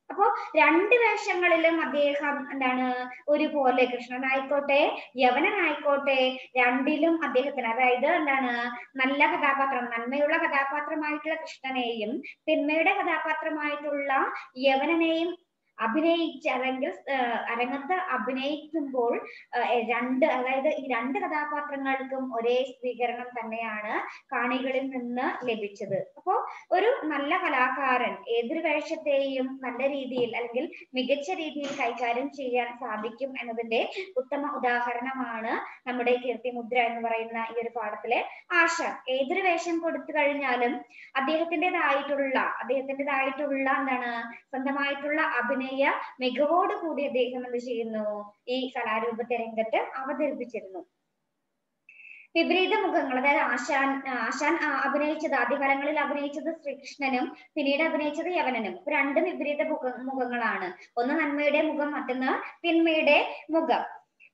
അപ്പോ രണ്ട് വേഷങ്ങളിലും അദ്ദേഹം എന്താണ്? ഒരുപോലെ കൃഷ്ണനായിക്കോട്ടെ യവനനായിക്കോട്ടെ രണ്ടിലും അദ്ദേഹത്തിന് അതായത് എന്താണ്? നല്ല കഥാപാത്രം നന്മയുള്ള കഥാപാത്രമായിട്ടുള്ള കൃഷ്ണനെയും തിന്മയുടെ കഥാപാത്രമായിട്ടുള്ള യവനനെയും അഭിനയിച്ച് അല്ലെങ്കിൽ ആഹ് അരങ്ങത്ത് അഭിനയിക്കുമ്പോൾ രണ്ട് അതായത് ഈ രണ്ട് കഥാപാത്രങ്ങൾക്കും ഒരേ സ്വീകരണം തന്നെയാണ് കാണികളിൽ നിന്ന് ലഭിച്ചത്. അപ്പോ ഒരു നല്ല കലാകാരൻ ഏതൊരു വേഷത്തെയും നല്ല രീതിയിൽ അല്ലെങ്കിൽ മികച്ച രീതിയിൽ കൈകാര്യം ചെയ്യാൻ സാധിക്കും എന്നതിന്റെ ഉത്തമ ഉദാഹരണമാണ് നമ്മുടെ കീർത്തിമുദ്ര എന്ന് പറയുന്ന ഈ ഒരു പാഠത്തിലെ ആശ. ഏതൊരു വേഷം കൊടുത്തു കഴിഞ്ഞാലും അദ്ദേഹത്തിന്റെതായിട്ടുള്ള അദ്ദേഹത്തിന്റെതായിട്ടുള്ള എന്താണ് സ്വന്തമായിട്ടുള്ള അഭിനയ മികവോട് കൂടി അദ്ദേഹം എന്ത് ചെയ്യുന്നു? ഈ കലാരൂപത്തെ രംഗത്ത് അവതരിപ്പിച്ചിരുന്നു. വിപരീത മുഖങ്ങൾ അതായത് ആശാൻ ആശാൻ അഭിനയിച്ചത് ആദ്യകാലങ്ങളിൽ അഭിനയിച്ചത് ശ്രീകൃഷ്ണനും പിന്നീട് അഭിനയിച്ചത് യവനനും. രണ്ടും വിപരീത മുഖ മുഖങ്ങളാണ്. ഒന്ന് നന്മയുടെ മുഖം മറ്റൊന്ന് തിന്മയുടെ മുഖം.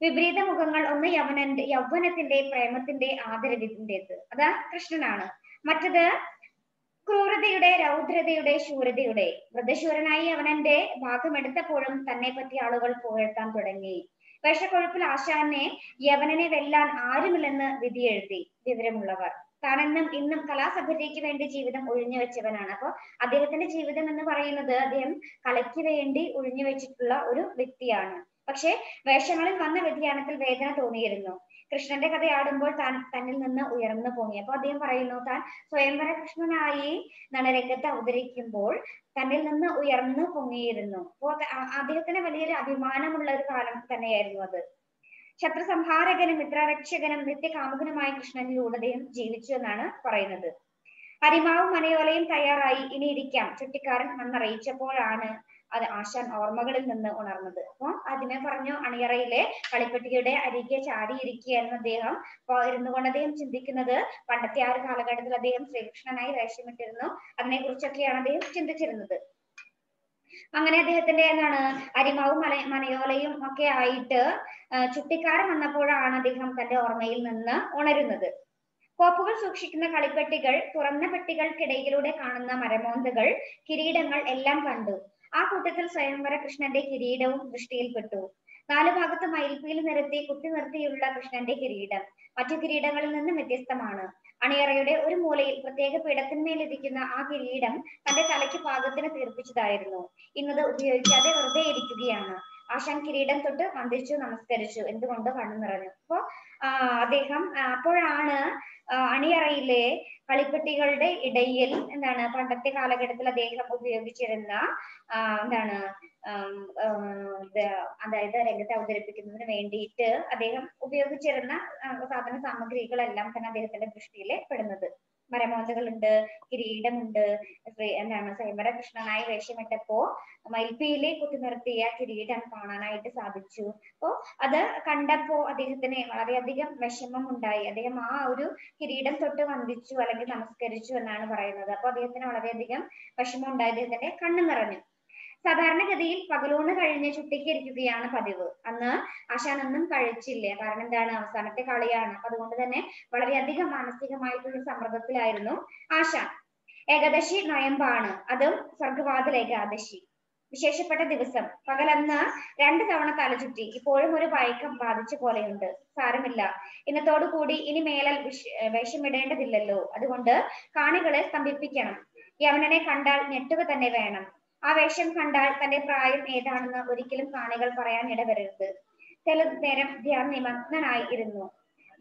വിപരീത മുഖങ്ങൾ ഒന്ന് യവനന്റെ യൗവനത്തിന്റെ പ്രേമത്തിന്റെ ആദരവിന്റേത്. അതാ കൃഷ്ണനാണ്. മറ്റത് ക്രൂരതയുടെ രൗദ്രതയുടെ ശൂരതയുടെ. വൃദ്ധശൂരനായി അവനന്റെ ഭാഗമെടുത്തപ്പോഴും തന്നെ പറ്റി ആളുകൾ പുകഴ്ത്താൻ തുടങ്ങി. വേഷക്കൊഴുപ്പിൽ ആശാനെ യവനനെ വെല്ലാൻ ആരുമില്ലെന്ന് വിധി എഴുതി വിവരമുള്ളവർ. താനെന്നും ഇന്നും കലാസഭ്യതയ്ക്ക് വേണ്ടി ജീവിതം ഒഴിഞ്ഞു വെച്ചവനാണ്. അപ്പൊ അദ്ദേഹത്തിന്റെ ജീവിതം എന്ന് പറയുന്നത് അദ്ദേഹം കലയ്ക്ക് വേണ്ടി ഒഴിഞ്ഞു വെച്ചിട്ടുള്ള ഒരു വ്യക്തിയാണ്. പക്ഷെ വേഷങ്ങളിൽ വന്ന വ്യതിയാനത്തിൽ വേദന തോന്നിയിരുന്നു. കൃഷ്ണന്റെ കഥയാടുമ്പോൾ താൻ തന്നിൽ നിന്ന് ഉയർന്നു പൊങ്ങി അപ്പൊ അദ്ദേഹം പറയുന്നു താൻ സ്വയംവര കൃഷ്ണനായി എന്താണ് രംഗത്ത് അവതരിക്കുമ്പോൾ തന്നിൽ നിന്ന് ഉയർന്നു പൊങ്ങിയിരുന്നു. അപ്പോ അദ്ദേഹത്തിന് വലിയൊരു അഭിമാനമുള്ള ഒരു കാലം തന്നെയായിരുന്നു അത്. ശത്രു സംഹാരകനും മിത്രരക്ഷകനും നിത്യകാമുകനുമായ കൃഷ്ണനിലൂടെ അദ്ദേഹം ജീവിച്ചു എന്നാണ് പറയുന്നത്. അരിമാവും മനയോലയും തയ്യാറായി. ഇനി ഇരിക്കാം. ചുട്ടിക്കാരൻ വന്നറിയിച്ചപ്പോഴാണ് അത് ആശാൻ ഓർമ്മകളിൽ നിന്ന് ഉണർന്നത്. അപ്പൊ ആദ്യമേ പറഞ്ഞു അണിയറയിലെ കളിപ്പെട്ടിയുടെ അരികെ ചാടിയിരിക്കുകയായിരുന്നു അദ്ദേഹം. അപ്പൊ ഇരുന്നു കൊണ്ട് അദ്ദേഹം ചിന്തിക്കുന്നത് പണ്ടത്തെ ആ ഒരു കാലഘട്ടത്തിൽ അദ്ദേഹം ശ്രീകൃഷ്ണനായി വേഷമിട്ടിരുന്നു. അതിനെ കുറിച്ചൊക്കെയാണ് അദ്ദേഹം ചിന്തിച്ചിരുന്നത്. അങ്ങനെ അദ്ദേഹത്തിന്റെ എന്താണ് അരിമാവും മല മനയോലയും ഒക്കെ ആയിട്ട് ചുട്ടിക്കാരൻ വന്നപ്പോഴാണ് അദ്ദേഹം തന്റെ ഓർമ്മയിൽ നിന്ന് ഉണരുന്നത്. കോപ്പുകൾ സൂക്ഷിക്കുന്ന കളിപ്പെട്ടികൾ തുറന്ന പെട്ടികൾക്കിടയിലൂടെ കാണുന്ന മരമോന്തകൾ കിരീടങ്ങൾ എല്ലാം കണ്ടു. ആ കൂട്ടത്തിൽ സ്വയംവര കൃഷ്ണന്റെ കിരീടവും ദൃഷ്ടിയിൽപ്പെട്ടു. നാലു ഭാഗത്ത് മയിൽപ്പീൽ നിരത്തി കുത്തി നിർത്തിയുള്ള കൃഷ്ണന്റെ കിരീടം മറ്റു കിരീടങ്ങളിൽ നിന്നും വ്യത്യസ്തമാണ്. അണിയറയുടെ ഒരു മൂലയിൽ പ്രത്യേക പീഠത്തിന്മേലിരിക്കുന്ന ആ കിരീടം തന്റെ തലയ്ക്ക് പാകത്തിന് തീർപ്പിച്ചതായിരുന്നു. ഇന്നത് ഉപയോഗിക്കാതെ വെറുതെ ഇരിക്കുകയാണ്. ആശാൻ കിരീടം തൊട്ട് വന്ദിച്ചു നമസ്കരിച്ചു. എന്തുകൊണ്ട് കണ്ണു നിറഞ്ഞു. അപ്പോ അദ്ദേഹം അപ്പോഴാണ് അണിയറയിലെ കളിപ്പെട്ടികളുടെ ഇടയിൽ എന്താണ് പണ്ടത്തെ കാലഘട്ടത്തിൽ അദ്ദേഹം ഉപയോഗിച്ചിരുന്ന എന്താണ് അതായത് രംഗത്ത് അവതരിപ്പിക്കുന്നതിന് വേണ്ടിയിട്ട് അദ്ദേഹം ഉപയോഗിച്ചിരുന്ന സാധന സാമഗ്രികളെല്ലാം തന്നെ അദ്ദേഹത്തിന്റെ ദൃഷ്ടിയിൽ പെടുന്നത്. മരമോന്തകളുണ്ട് കിരീടമുണ്ട്. എന്താണ് സ്വയംവര കൃഷ്ണനായി വേഷമിട്ടപ്പോ മയിൽപ്പീലി കുത്തി നിർത്തിയ കിരീടം കാണാനായിട്ട് സാധിച്ചു. അപ്പോ അത് കണ്ടപ്പോ അദ്ദേഹത്തിന് വളരെയധികം വിഷമം ഉണ്ടായി അദ്ദേഹം ആ ഒരു കിരീടം തൊട്ട് വന്ദിച്ചു അല്ലെങ്കിൽ നമസ്കരിച്ചു എന്നാണ് പറയുന്നത്. അപ്പൊ അദ്ദേഹത്തിന് വളരെയധികം വിഷമം ഉണ്ടായി അദ്ദേഹത്തിന്റെ കണ്ണു നിറഞ്ഞു. സാധാരണഗതിയിൽ പകലൂണ് കഴിഞ്ഞ് ചുട്ടിക്കരിക്കുകയാണ് പതിവ്. അന്ന് ആശാനൊന്നും കഴിച്ചില്ല? കാരണം എന്താണ്? അവസാനത്തെ കളിയാണ്. അപ്പൊ അതുകൊണ്ട് തന്നെ വളരെയധികം മാനസികമായിട്ടുള്ള സമ്മർദ്ദത്തിലായിരുന്നു ആശാൻ. ഏകാദശി നൊയമ്പാണ്. അതും സ്വർഗവാതിൽ ഏകാദശി. വിശേഷപ്പെട്ട ദിവസം. പകലന്ന് രണ്ടു തവണ തലചുറ്റി ഇപ്പോഴും ഒരു വയക്കം ബാധിച്ച പോലെയുണ്ട്. സാരമില്ല. ഇന്നത്തോടു കൂടി ഇനി മേലൽ വേഷമിടേണ്ടതില്ലല്ലോ. അതുകൊണ്ട് കാണികളെ സ്തംഭിപ്പിക്കണം. യവനനെ കണ്ടാൽ ഞെട്ടുക തന്നെ വേണം. ആ വേഷം കണ്ടാൽ തന്റെ പ്രായം ഏതാണെന്ന് ഒരിക്കലും കാണികൾ പറയാൻ ഇടവരരുത്. ചില നേരം ധ്യാൻ നിമഗ്നനായി ഇരുന്നു.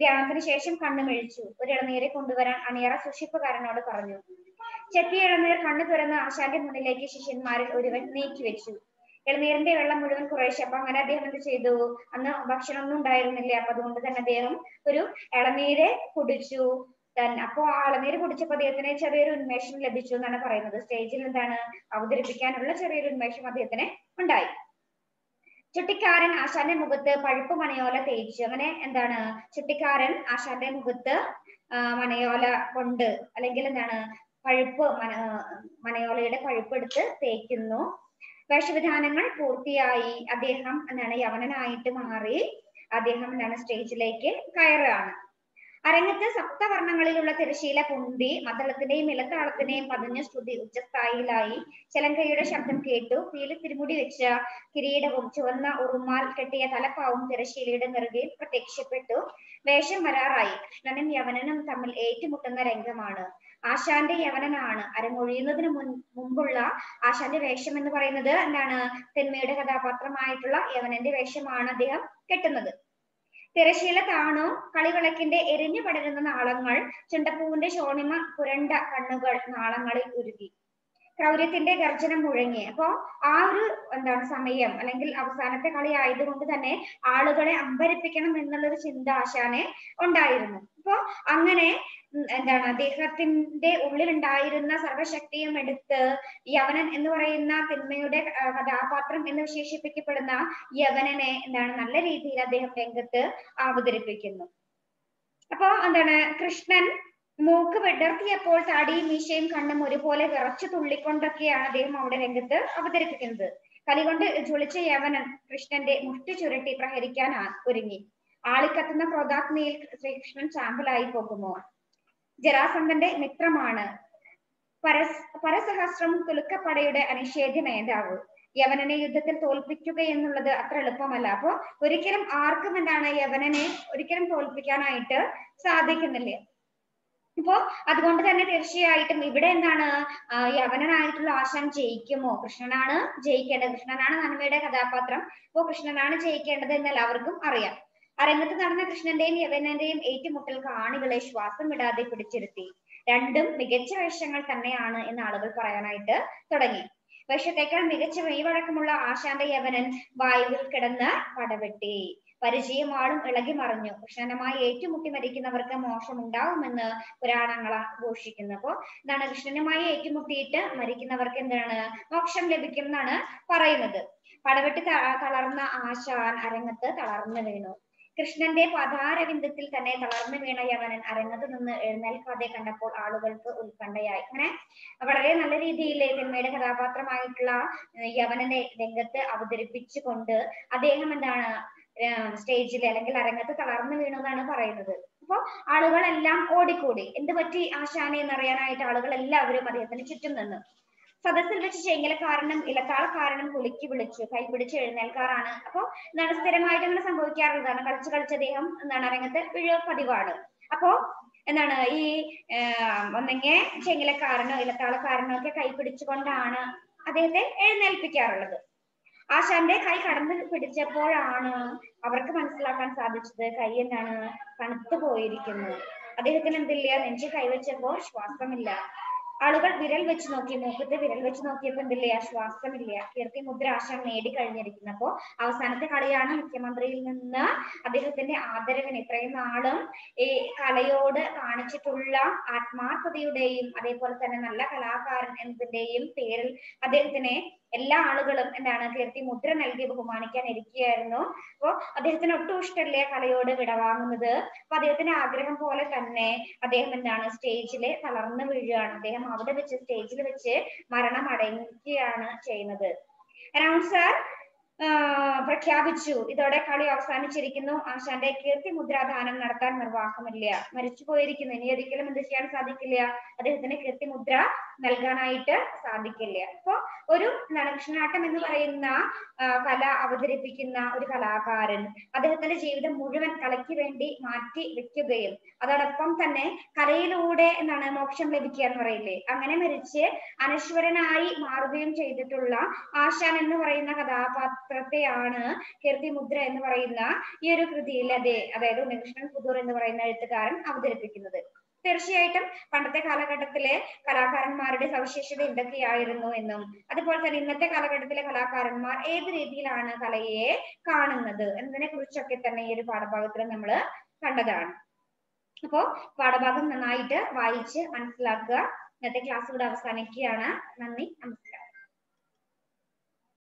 ധ്യാനത്തിന് ശേഷം കണ്ണു മെഴിച്ചു. ഒരു ഇളനീരെ കൊണ്ടുവരാൻ അണിയറ സൂക്ഷിപ്പുകാരനോട് പറഞ്ഞു. ചെത്തി ഇളനീർ കണ്ണു തുറന്ന് ആശാന്റെ മുന്നിലേക്ക് ശിഷ്യന്മാരിൽ ഒരുവൻ നീക്കി വെച്ചു. ഇളനീരിന്റെ വെള്ളം മുഴുവൻ കുറേശ്ശെ. അപ്പൊ അങ്ങനെ അദ്ദേഹം എന്ത് ചെയ്തു? അന്ന് ഭക്ഷണമൊന്നും ഉണ്ടായിരുന്നില്ല. അപ്പൊ അതുകൊണ്ട് തന്നെ അദ്ദേഹം ഒരു ഇളനീര് കുടിച്ചു. അപ്പോ ആ ഇളനീര് കുടിച്ചപ്പോ അദ്ദേഹത്തിന് ചെറിയൊരു ഉന്മേഷം ലഭിച്ചു എന്നാണ് പറയുന്നത്. സ്റ്റേജിൽ എന്താണ് അവതരിപ്പിക്കാനുള്ള ചെറിയൊരു ഉന്മേഷം അദ്ദേഹത്തിന് ഉണ്ടായി. ചുട്ടിക്കാരൻ ആശാന്റെ മുഖത്ത് പഴുപ്പ് മണയോല തേച്ചു അങ്ങനെ എന്താണ്? ചുട്ടിക്കാരൻ ആശാന്റെ മുഖത്ത് മണയോല കൊണ്ട് അല്ലെങ്കിൽ എന്താണ്? പഴുപ്പ് മന മണയോലയുടെ പഴുപ്പ് എടുത്ത് തേക്കുന്നു. വേഷവിധാനങ്ങൾ പൂർത്തിയായി. അദ്ദേഹം എന്താണ്? യവനനായിട്ട് മാറി. അദ്ദേഹം എന്താണ്? സ്റ്റേജിലേക്ക് കയറുകയാണ്. അരങ്ങത്ത് സപ്തവർണങ്ങളിലുള്ള തിരശീല പൊന്തി മദ്ദളത്തിന്റെയും ഇലത്താളത്തിന്റെയും പതിഞ്ഞ ശ്രുതി ഉച്ചസ്ഥായിലായി. ചെലങ്കയുടെ ശബ്ദം കേട്ടു. പീലി തിരുമുടി വെച്ച കിരീടവും ചുവന്ന ഉറുമാൽ കെട്ടിയ തലപ്പാവും തിരശീലയുടെ നെറുകയിൽ പ്രത്യക്ഷപ്പെട്ടു. വേഷം വരാറായി. കൃഷ്ണനും യവനനും തമ്മിൽ ഏറ്റുമുട്ടുന്ന രംഗമാണ്. ആശാന്റെ യവനനാണ്. അരങ്ങൊഴിയുന്നതിന് മുൻ മുമ്പുള്ള ആശാന്റെ വേഷം എന്ന് പറയുന്നത് എന്താണ്? തെന്മയുടെ കഥാപാത്രമായിട്ടുള്ള യവനന്റെ വേഷമാണ് അദ്ദേഹം കെട്ടുന്നത്. തിരശീല താണു കളിവിളക്കിന്റെ എരിഞ്ഞു പടരുന്ന നാളങ്ങൾ ചുണ്ടപ്പൂവിന്റെ ഷോണിമ പുരണ്ട കണ്ണുകൾ നാളങ്ങളിൽ ഉരുകി. ക്രൗര്യത്തിന്റെ ഗർജനം മുഴങ്ങി. അപ്പോ ആ ഒരു എന്താണ് സമയം അല്ലെങ്കിൽ അവസാനത്തെ കളി ആയതുകൊണ്ട് തന്നെ ആളുകളെ അമ്പരിപ്പിക്കണം എന്നുള്ളൊരു ചിന്ത ആശാനെ ഉണ്ടായിരുന്നു. അപ്പോ അങ്ങനെ എന്താണ്? അദ്ദേഹത്തിന്റെ ഉള്ളിലുണ്ടായിരുന്ന സർവശക്തിയും എടുത്ത് യവനൻ എന്ന് പറയുന്ന തിന്മയുടെ കഥാപാത്രം എന്ന് വിശേഷിപ്പിക്കപ്പെടുന്ന യവനനെ എന്താണ്? നല്ല രീതിയിൽ അദ്ദേഹം രംഗത്ത് അവതരിപ്പിക്കുന്നു. അപ്പോ എന്താണ്? കൃഷ്ണൻ മൂക്ക് വിടർത്തിയപ്പോൾ താടിയും മീശയും കണ്ണും ഒരുപോലെ വിറച്ചു തുള്ളിക്കൊണ്ടൊക്കെയാണ് അദ്ദേഹം അവിടെ രംഗത്ത് അവതരിപ്പിക്കുന്നത്. കലികൊണ്ട് ജ്വലിച്ച യവനൻ കൃഷ്ണന്റെ മുഷ്ടി ചുരുട്ടി പ്രഹരിക്കാൻ ഒരുങ്ങി. ആളിക്കത്തുന്ന ക്രോധാഗ്നിയിൽ ശ്രീകൃഷ്ണൻ ചാമ്പലായി പോകുമോ? ജരാസന്ധന്റെ മിത്രമാണ്. പരസ് പരസഹസ്രം തുലുക്കപ്പടയുടെ അനിഷേധ്യ നേതാവ്. യവനനെ യുദ്ധത്തിൽ തോൽപ്പിക്കുക എന്നുള്ളത് അത്ര എളുപ്പമല്ല. അപ്പൊ ഒരിക്കലും ആർക്കും എന്താണ് യവനനെ ഒരിക്കലും തോൽപ്പിക്കാനായിട്ട് സാധിക്കുന്നില്ല. അപ്പോ അതുകൊണ്ട് തന്നെ തീർച്ചയായിട്ടും ഇവിടെ എന്താണ് യവനനായിട്ടുള്ള ആശാൻ ജയിക്കുമോ? കൃഷ്ണനാണ് ജയിക്കേണ്ടത്. കൃഷ്ണനാണ് നന്മയുടെ കഥാപാത്രം. അപ്പോ കൃഷ്ണനാണ് ജയിക്കേണ്ടത് എന്ന് എല്ലാവർക്കും അറിയാം. അരങ്ങത്ത് നടന്ന കൃഷ്ണന്റെയും യവനന്റെയും ഏറ്റുമുട്ടൽ കാണികളെ ശ്വാസം വിടാതെ പിടിച്ചിരുത്തി. രണ്ടും മികച്ച വേഷങ്ങൾ തന്നെയാണ് എന്ന് ആളുകൾ പറയാനായിട്ട് തുടങ്ങി. വേഷത്തേക്കാൾ മികച്ച മെയ്വഴക്കമുള്ള ആശാന്റെ യവനൻ വായുവിൽ കിടന്ന് പടവെട്ടി പരിചയമാളും ഇളകി മറിഞ്ഞു. കൃഷ്ണനുമായി ഏറ്റുമുട്ടി മരിക്കുന്നവർക്ക് മോശം ഉണ്ടാവുമെന്ന് പുരാണങ്ങൾ ഘോഷിക്കുന്നു അപ്പോ എന്താണ്? കൃഷ്ണനുമായി ഏറ്റുമുട്ടിയിട്ട് മരിക്കുന്നവർക്ക് എന്താണ്? മോക്ഷം ലഭിക്കും എന്നാണ് പറയുന്നത്. പടവെട്ടി തളർന്ന ആശാൻ അരങ്ങത്ത് തളർന്നു വീണു. കൃഷ്ണന്റെ പതാരവിന്ദത്തിൽ തന്നെ തളർന്നു വീണ യവനൻ അരങ്ങത്ത് നിന്ന് എഴുന്നേൽക്കാതെ കണ്ടപ്പോൾ ആളുകൾക്ക് ഉത്കണ്ഠയായി. അങ്ങനെ വളരെ നല്ല രീതിയിൽ സിനിമയുടെ കഥാപാത്രമായിട്ടുള്ള യവനനെ രംഗത്ത് അവതരിപ്പിച്ചുകൊണ്ട് അദ്ദേഹം എന്താണ് സ്റ്റേജിൽ അല്ലെങ്കിൽ അരങ്ങത്ത് തളർന്നു വീണു എന്നാണ് പറയുന്നത്. അപ്പൊ ആളുകളെല്ലാം ഓടിക്കൂടി. എന്ത് പറ്റി ആശാനെ എന്നറിയാനായിട്ട് ആളുകൾ എല്ലാവരും അദ്ദേഹത്തിന് ചുറ്റും നിന്നു. സദസ്സിൽ വെച്ച് ചെങ്കലക്കാരനും കാരണം കുളിക്ക് വിളിച്ചു കൈ പിടിച്ച് എഴുന്നേൽക്കാറാണ്. അപ്പൊ എന്താണ് സ്ഥിരമായിട്ട് അങ്ങനെ സംഭവിക്കാറുള്ളതാണ് കളിച്ച് കളിച്ച് അദ്ദേഹം എന്താണ് അരങ്ങത്ത് വീഴുക പതിവാണ്. അപ്പോ എന്താണ് ഈ ഒന്നെങ്കിൽ ചെങ്കിലക്കാരനോ ഇലത്താളക്കാരനോ ഒക്കെ കൈ പിടിച്ചുകൊണ്ടാണ് അദ്ദേഹത്തെ എഴുന്നേൽപ്പിക്കാറുള്ളത്. ആശാന്റെ കൈ കടന്നു പിടിച്ചപ്പോഴാണ് അവർക്ക് മനസ്സിലാക്കാൻ സാധിച്ചത് കൈ എന്താണ് തണുത്തു പോയിരിക്കുന്നു. അദ്ദേഹത്തിന് എന്തില്ല? നെഞ്ചി കൈവച്ചപ്പോ ശ്വാസമില്ല. ആളുകൾ വിരൽ വെച്ച് നോക്കി മൂക്കത്ത് വിരൽ വെച്ച് നോക്കിയപ്പോ എന്തില്ല ശ്വാസമില്ല കീർത്തി മുദ്ര ആശാൻ നേടിക്കഴിഞ്ഞിരിക്കുന്നു അപ്പോ അവസാനത്തെ കളിയാണ് മുഖ്യമന്ത്രിയിൽ നിന്ന് അദ്ദേഹത്തിന്റെ ആദരവിന് ഇത്രയും നാളും ഈ കലയോട് കാണിച്ചിട്ടുള്ള ആത്മാർത്ഥതയുടെയും അതേപോലെ തന്നെ നല്ല കലാകാരൻ എന്നതിന്റെയും പേരിൽ അദ്ദേഹത്തിനെ എല്ലാ ആളുകളും എന്താണ് കീർത്തി മുദ്ര നൽകി ബഹുമാനിക്കാൻ ഇരിക്കുകയായിരുന്നു. അപ്പോ അദ്ദേഹത്തിന് ഒട്ടും ഇഷ്ടമല്ലേ കലയോട് വിടവാങ്ങുന്നത് അപ്പൊ അദ്ദേഹത്തിന്റെ ആഗ്രഹം പോലെ തന്നെ അദ്ദേഹം എന്താണ് സ്റ്റേജിൽ തളർന്നു വീഴുകയാണ്. അദ്ദേഹം അവിടെ വെച്ച് സ്റ്റേജിൽ വെച്ച് മരണം ചെയ്യുന്നത്. അനൗൺസർ പ്രഖ്യാപിച്ചു. ഇതോടെ കളി അവസാനിച്ചിരിക്കുന്നു. ആശാന്റെ കീർത്തി മുദ്രാദാനം നടത്താൻ നിർവാഹമില്ല. മരിച്ചു പോയിരിക്കുന്നു. ഇനി ഒരിക്കലും എന്ത് ചെയ്യാൻ സാധിക്കില്ല? അദ്ദേഹത്തിന് കീർത്തി മുദ്ര നൽകാനായിട്ട് സാധിക്കില്ല. അപ്പൊ ഒരു നടക്ഷനാട്ടം എന്ന് പറയുന്ന കല അവതരിപ്പിക്കുന്ന ഒരു കലാകാരൻ അദ്ദേഹത്തിന്റെ ജീവിതം മുഴുവൻ കലയ്ക്ക് വേണ്ടി മാറ്റി വെക്കുകയും അതോടൊപ്പം തന്നെ കലയിലൂടെ എന്നാണ് മോക്ഷം ലഭിക്കുക എന്ന് പറയില്ലേ? അങ്ങനെ മരിച്ച് അനശ്വരനായി മാറുകയും ചെയ്തിട്ടുള്ള ആശാൻ എന്ന് പറയുന്ന കഥാപാത്രത്തെയാണ് കീർത്തിമുദ്ര എന്ന് പറയുന്ന ഈ ഒരു കൃതിയിൽ അതെ അതായത് ഉണ്ണികൃഷ്ണൻ പുതൂർ എന്ന് പറയുന്ന എഴുത്തുകാരൻ അവതരിപ്പിക്കുന്നത്. തീർച്ചയായിട്ടും പണ്ടത്തെ കാലഘട്ടത്തിലെ കലാകാരന്മാരുടെ സവിശേഷത എന്തൊക്കെയായിരുന്നു എന്നും അതുപോലെ തന്നെ ഇന്നത്തെ കാലഘട്ടത്തിലെ കലാകാരന്മാർ ഏത് രീതിയിലാണ് കലയെ കാണുന്നത് എന്നതിനെ കുറിച്ചൊക്കെ തന്നെ ഈ ഒരു പാഠഭാഗത്തിൽ നമ്മൾ കണ്ടതാണ്. അപ്പോ പാഠഭാഗം നന്നായിട്ട് വായിച്ച് മനസ്സിലാക്കുക. ഇന്നത്തെ ക്ലാസ് ഇവിടെ അവസാനിക്കുകയാണ്. നന്ദി നമസ്കാരം.